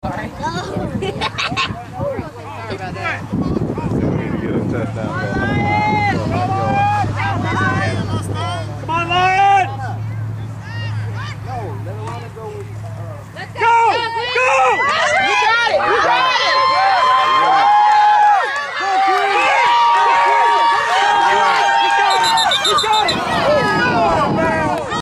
Sorry about that. Still need to get a touchdown.